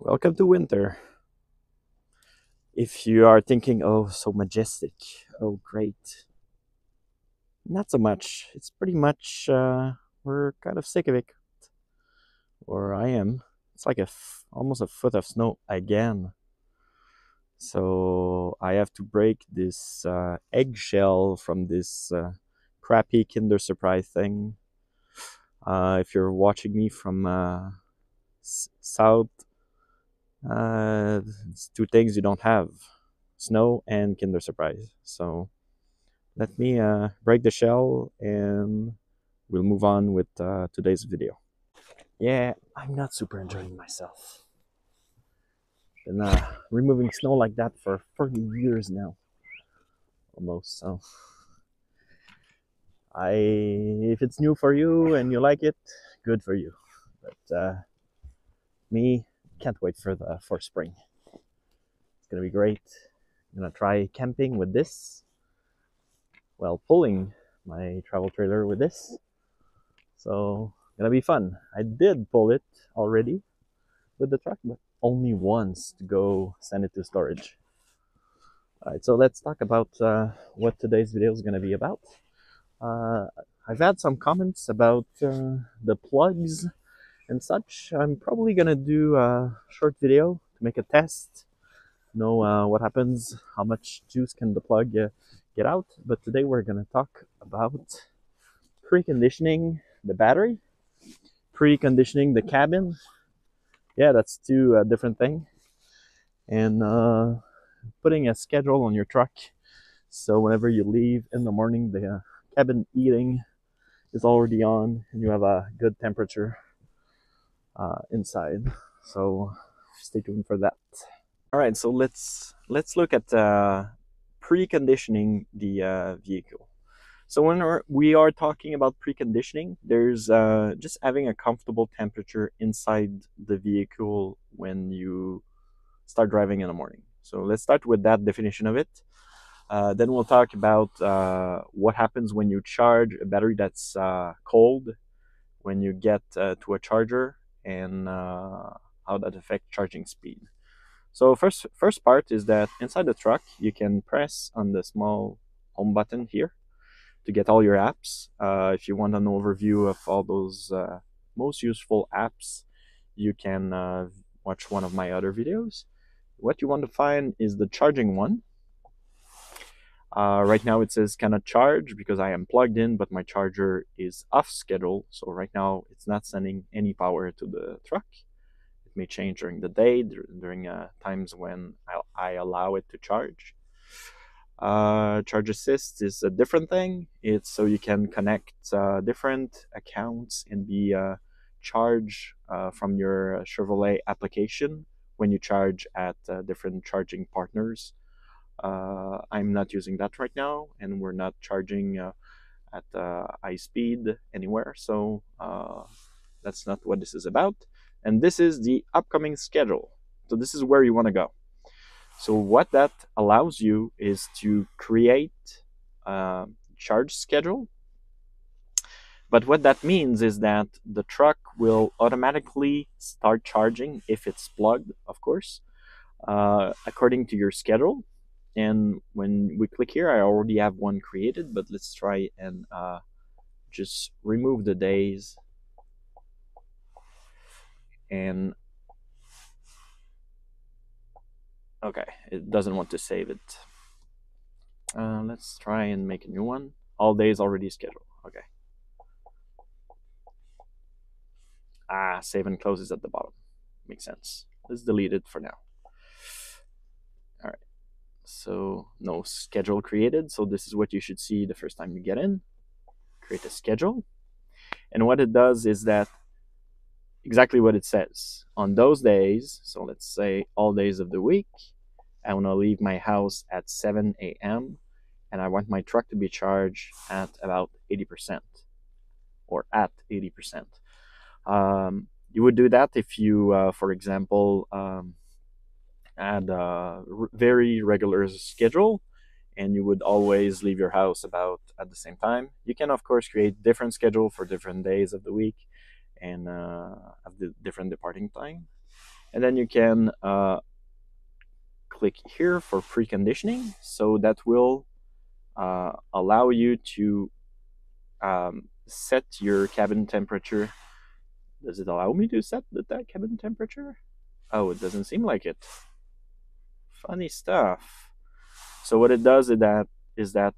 Welcome to winter. If you are thinking, oh, so majestic, oh, great. Not so much. It's pretty much, uh, we're kind of sick of it. Or I am. It's like a almost a foot of snow again. So I have to break this uh, eggshell from this uh, crappy Kinder Surprise thing. Uh, if you're watching me from uh, south uh, it's two things you don't have snow and Kinder Surprise. So let me uh, break the shell and we'll move on with uh, today's video. Yeah, I'm not super enjoying myself. Been uh, removing snow like that for 30 years now, almost. So, I if it's new for you and you like it, good for you. But uh, me, can't wait for the for spring. It's gonna be great. I'm gonna try camping with this. Well, pulling my travel trailer with this. So gonna be fun. I did pull it already with the truck, but only once to go send it to storage. All right, so let's talk about uh, what today's video is gonna be about. Uh, I've had some comments about uh, the plugs and such. I'm probably gonna do a short video to make a test, know uh, what happens, how much juice can the plug uh, get out. But today we're gonna talk about preconditioning the battery, preconditioning the cabin. Yeah, that's two uh, different things. And uh, putting a schedule on your truck so whenever you leave in the morning, the uh, cabin heating is already on and you have a good temperature uh, inside. So stay tuned for that. All right, so let's let's look at uh, preconditioning the uh, vehicle. So when we're, we are talking about preconditioning, there's uh, just having a comfortable temperature inside the vehicle when you start driving in the morning. So let's start with that definition of it. Uh, then we'll talk about uh, what happens when you charge a battery that's uh, cold, when you get uh, to a charger, and uh, how that affects charging speed. So first, first part is that inside the truck you can press on the small home button here to get all your apps. Uh, if you want an overview of all those uh, most useful apps, you can uh, watch one of my other videos. What you want to find is the charging one. Uh, right now it says cannot charge because I am plugged in, but my charger is off schedule. So right now it's not sending any power to the truck. It may change during the day, during uh, times when I, I, allow it to charge. Uh, charge assist is a different thing. It's so you can connect uh, different accounts and be uh, charged uh, from your Chevrolet application when you charge at different charging partners. Uh, I'm not using that right now, and we're not charging uh, at uh, high speed anywhere. So uh, that's not what this is about. And this is the upcoming schedule. So this is where you want to go. So what that allows you is to create a charge schedule. But what that means is that the truck will automatically start charging if it's plugged, of course, uh, according to your schedule and when we click here I already have one created but let's try and uh, just remove the days. And okay it doesn't want to save it. Uh, let's try and make a new one. All days already scheduled. Okay. Ah save and close is at the bottom. Makes sense. Let's delete it for now so no schedule created. So this is what you should see the first time you get in. Create a schedule. And what it does is that exactly what it says. On those days, so let's say all days of the week, I want to leave my house at 7 a.m. and I want my truck to be charged at about 80% or at 80%. Um, you would do that if you, uh, for example, um, had a very regular schedule and you would always leave your house about at the same time. You can of course create different schedule for different days of the week and uh, have the different departing time. and then you can uh, click here for preconditioning so that will uh, allow you to um, set your cabin temperature does it allow me to set the cabin temperature oh it doesn't seem like it funny stuff so what it does is that is that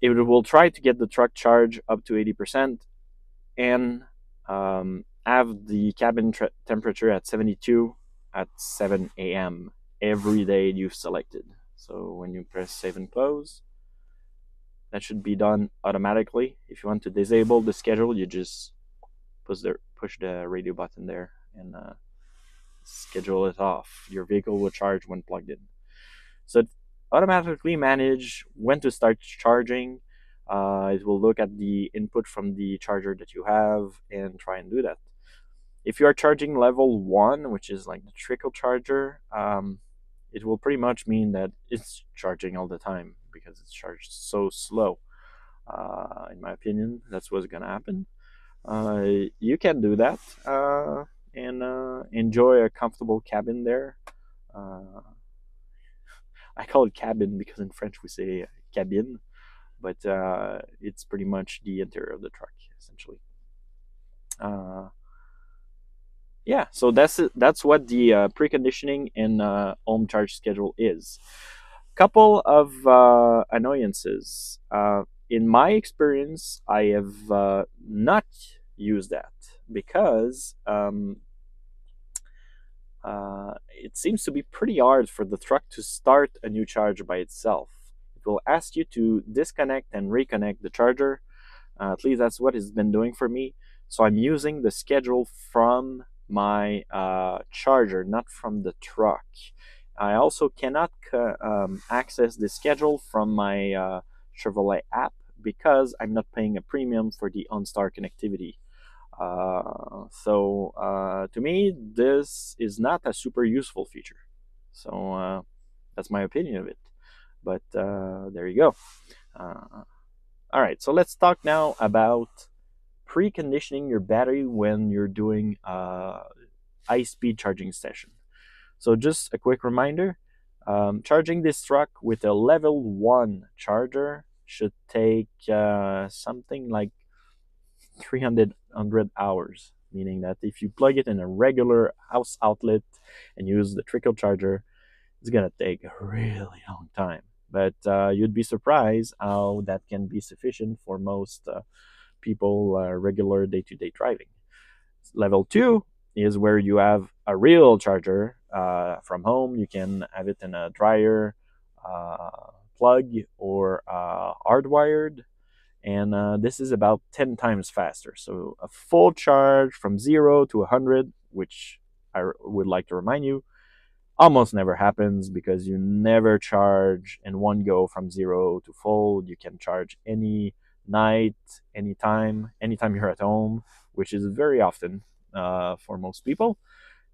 it will try to get the truck charge up to 80% and um, have the cabin temperature at 72 at 7 a.m. every day you've selected. So when you press save and close, that should be done automatically. If you want to disable the schedule, you just push the push the radio button there and uh, schedule it off. Your vehicle will charge when plugged in. So it automatically manage when to start charging. Uh, it will look at the input from the charger that you have and try and do that. If you are charging level one, which is like the trickle charger, um, it will pretty much mean that it's charging all the time because it's charged so slow. Uh, in my opinion, that's what's gonna happen. Uh, you can do that uh, and uh, enjoy a comfortable cabin there. Uh, I call it cabin because in French we say cabine, but uh, it's pretty much the interior of the truck essentially. Uh, yeah, so that's that's what the uh, preconditioning and uh, home charge schedule is. Couple of annoyances. In my experience, I have not used that because um, uh, it seems to be pretty hard for the truck to start a new charge by itself. It will ask you to disconnect and reconnect the charger. Uh, at least that's what it's been doing for me. So I'm using the schedule from my uh, charger, not from the truck. I also cannot um, access the schedule from my uh, Chevrolet app because I'm not paying a premium for the OnStar connectivity. Uh, so uh, to me, this is not a super useful feature. So uh, that's my opinion of it. But there you go. All right, so let's talk now about preconditioning your battery when you're doing a high-speed charging session. So just a quick reminder, um, charging this truck with a level 1 charger should take uh, something like 300 hours, meaning that if you plug it in a regular house outlet and use the trickle charger, it's gonna take a really long time. But uh, you'd be surprised how that can be sufficient for most uh, people uh, regular day-to-day driving. Level two is where you have a real charger uh, from home. You can have it in a dryer uh, plug or uh, hardwired and uh, this is about 10 times faster. So a full charge from 0 to 100, which I would like to remind you, almost never happens because you never charge in one go from 0 to full. You can charge any night, anytime, anytime you're at home, which is very often uh, for most people.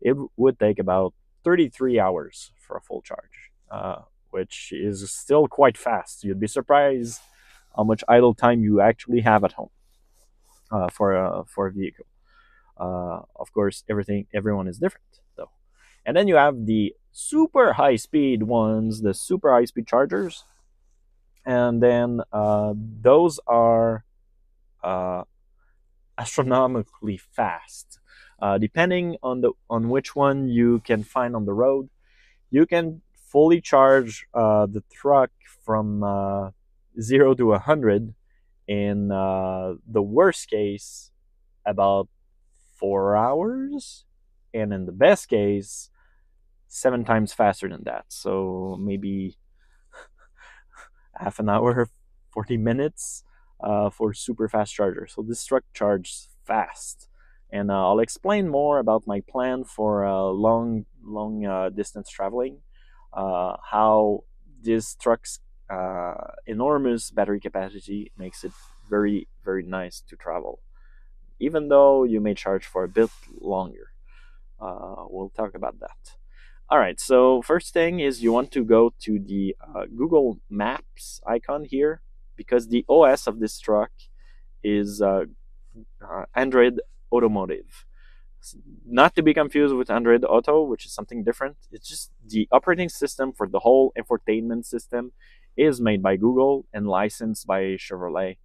It would take about 33 hours for a full charge, uh, which is still quite fast. You'd be surprised how much idle time you actually have at home uh, for a for a vehicle. Uh, of course, everything everyone is different though, and then you have the super high speed ones, the super high speed chargers, and then uh, those are uh, astronomically fast. Uh, depending on the on which one you can find on the road, you can fully charge uh, the truck from 0 to a 100 in uh, the worst case about four hours and in the best case seven times faster than that. So maybe half an hour 40 minutes uh, for super fast charger. So this truck charges fast. And uh, i'll explain more about my plan for uh, long long uh, distance traveling uh, how this truck's uh, enormous battery capacity makes it very, very nice to travel, even though you may charge for a bit longer. Uh, we'll talk about that. All right, so first thing is you want to go to the uh, Google Maps icon here because the OS of this truck is uh, uh, Android Automotive. not to be confused with Android Auto, which is something different. It's just the operating system for the whole infotainment system is made by Google and licensed by Chevrolet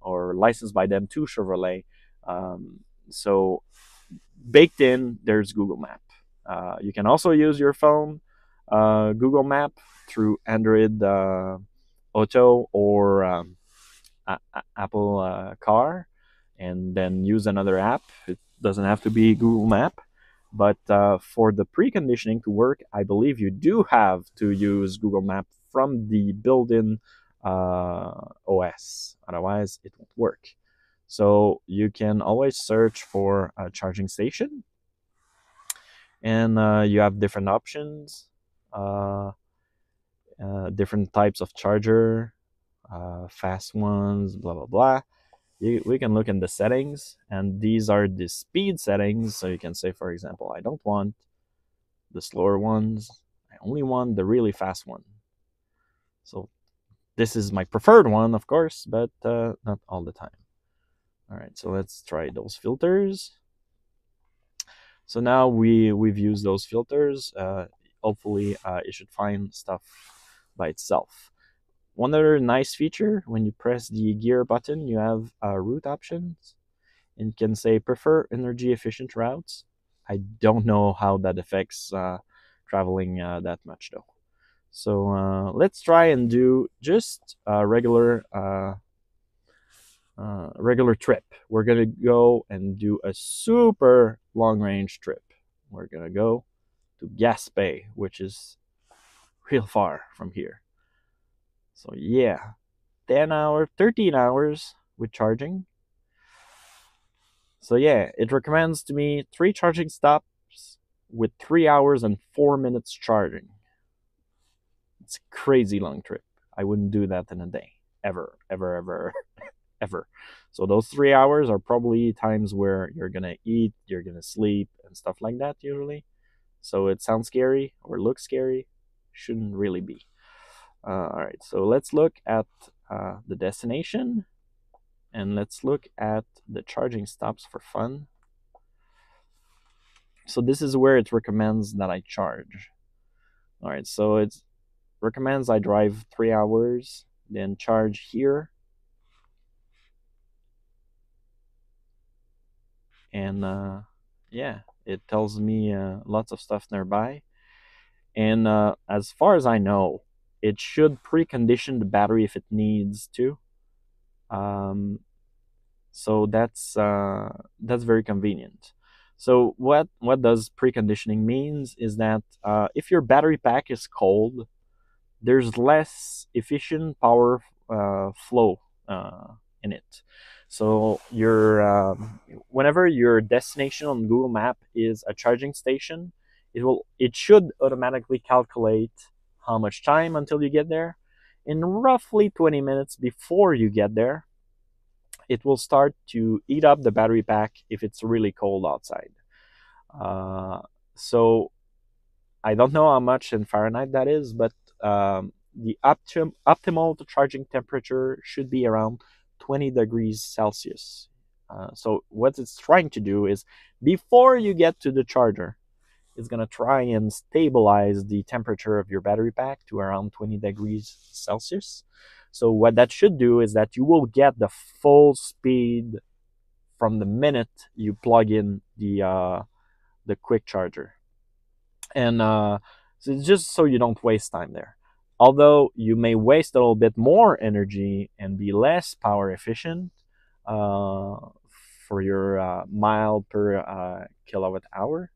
or licensed by them to Chevrolet. Um, so baked in, there's Google Map. Uh, you can also use your phone uh, Google Map through Android uh, Auto or um, a- a- Apple uh, Car, and then use another app. It doesn't have to be Google Map. But uh, for the preconditioning to work, I believe you do have to use Google Map from the built-in uh, OS. Otherwise, it won't work. So you can always search for a charging station, and uh, you have different options, uh, uh, different types of charger, uh, fast ones, blah blah blah. You, we can look in the settings, and these are the speed settings. So you can say, for example, I don't want the slower ones. I only want the really fast one. So this is my preferred one, of course, but uh, not all the time. All right, so let's try those filters. So now we, we've used those filters. Uh, hopefully uh, it should find stuff by itself. One other nice feature, when you press the gear button, you have uh, route options and can say prefer energy efficient routes. I don't know how that affects uh, traveling uh, that much though. So uh, let's try and do just a regular uh, uh, regular trip. We're gonna go and do a super long range trip. We're gonna go to Gaspé, which is real far from here. So yeah, 10 hours, 13 hours with charging. So yeah, it recommends to me three charging stops with three hours and four minutes charging. It's a crazy long trip. I wouldn't do that in a day. Ever, ever, ever, ever. So those three hours are probably times where you're gonna eat, you're gonna sleep, and stuff like that usually. So it sounds scary or looks scary. Shouldn't really be. Uh, all right, so let's look at uh, the destination and let's look at the charging stops for fun. So this is where it recommends that I charge. All right, so it recommends I drive three hours, then charge here. And uh, yeah, it tells me uh, lots of stuff nearby. And uh, as far as I know, it should precondition the battery if it needs to. Um, so that's uh, that's very convenient. So what what does preconditioning means is that uh, if your battery pack is cold, there's less efficient power uh, flow uh, in it. So your um, whenever your destination on Google Map is a charging station, it will it should automatically calculate how much time until you get there. In roughly 20 minutes before you get there, it will start to eat up the battery pack if it's really cold outside. Uh, so I don't know how much in Fahrenheit that is, but um, the optim- optimal charging temperature should be around 20 degrees Celsius. Uh, so what it's trying to do is before you get to the charger, it's going to try and stabilize the temperature of your battery pack to around 20 degrees Celsius. So what that should do is that you will get the full speed from the minute you plug in the uh, the quick charger, and uh, so it's just so you don't waste time there. Although you may waste a little bit more energy and be less power efficient uh, for your uh, mile per uh, kilowatt hour,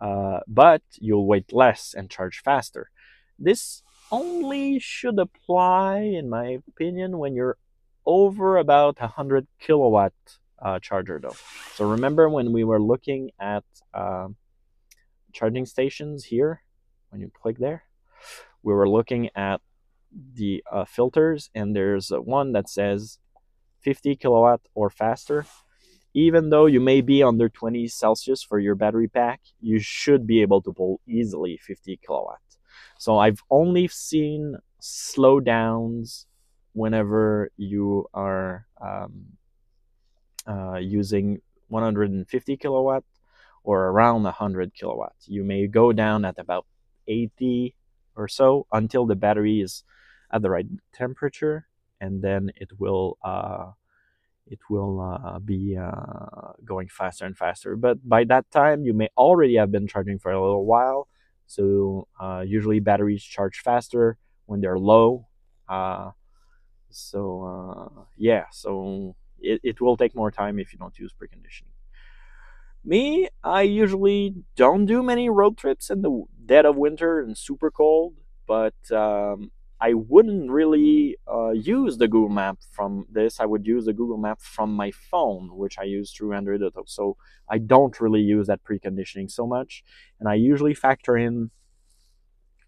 uh, but you'll wait less and charge faster. This only should apply, in my opinion, when you're over about 100 kilowatt uh, charger, though. So remember when we were looking at uh, charging stations here, when you click there, we were looking at the uh, filters, and there's one that says 50 kilowatt or faster. Even though you may be under 20 Celsius for your battery pack, you should be able to pull easily 50 kilowatt. So I've only seen slowdowns whenever you are um, uh, using 150 kilowatt or around 100 kilowatt. You may go down at about 80 or so until the battery is at the right temperature, and then it will uh, it will uh, be uh, going faster and faster. But by that time, you may already have been charging for a little while. So uh, usually batteries charge faster when they're low. Uh, so uh, yeah, so it, it will take more time if you don't use preconditioning. Me, I usually don't do many road trips in the dead of winter and super cold, but um, I wouldn't really uh, use the Google Map from this. I would use the Google Map from my phone, which I use through Android Auto. So I don't really use that preconditioning so much, and I usually factor in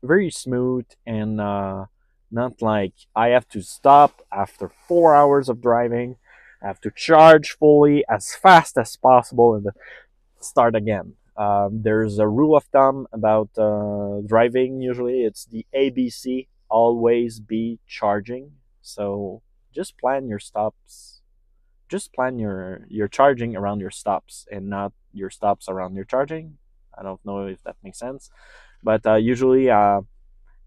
very smooth and uh, not like I have to stop after four hours of driving. I have to charge fully as fast as possible and start again. Um, there's a rule of thumb about uh, driving. Usually, it's the ABC: always be charging. So just plan your stops. Just plan your your charging around your stops and not your stops around your charging. I don't know if that makes sense, but uh, usually uh,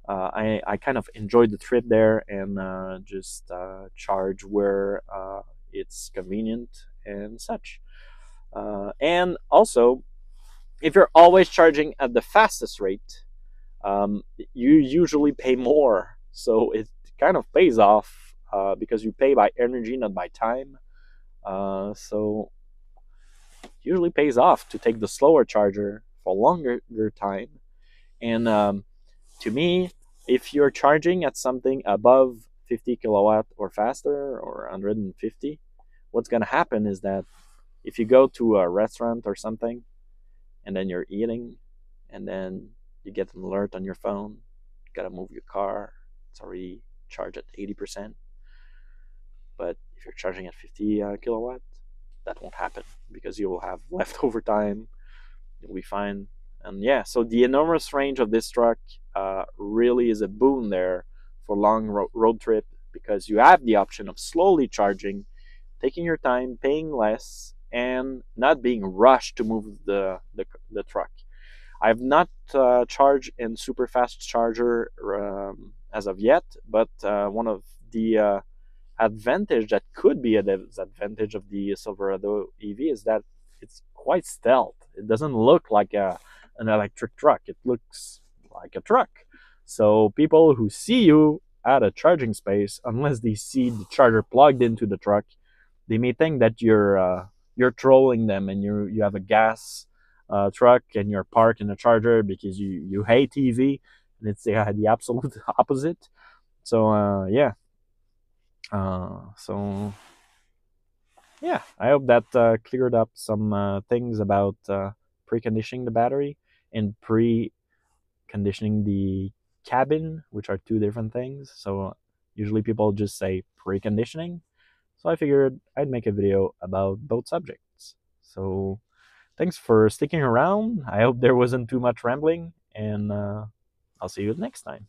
uh, I I kind of enjoyed the trip there and uh, just uh, charge where uh, it's convenient and such. And also, if you're always charging at the fastest rate, um, you usually pay more. So it kind of pays off uh, because you pay by energy, not by time. Uh, so usually pays off to take the slower charger for longer time. And um, to me, if you're charging at something above 50 kilowatt or faster or 150, what's going to happen is that if you go to a restaurant or something and then you're eating and then you get an alert on your phone you gotta move your car it's already charged at 80% but if you're charging at 50 uh, kilowatt that won't happen because you will have leftover time you'll be fine. And yeah so the enormous range of this truck uh, really is a boon there for long ro- road trip because you have the option of slowly charging taking your time paying less and not being rushed to move the, the, the truck. I've not uh, charged in super fast charger um, as of yet, but uh, one of the uh, advantage that could be a disadvantage of the Silverado EV is that it's quite stealth. It doesn't look like a an electric truck. It looks like a truck. So people who see you at a charging space, unless they see the charger plugged into the truck, they may think that you're uh, you're trolling them and you you have a gas uh, truck and you're parked in a charger because you you hate EV and it's the, the absolute opposite. So uh, yeah, uh, so yeah, I hope that uh, cleared up some uh, things about uh, preconditioning the battery and pre-conditioning the cabin, which are two different things. So usually people just say preconditioning so I figured I'd make a video about both subjects. So thanks for sticking around. I hope there wasn't too much rambling, and uh, I'll see you next time.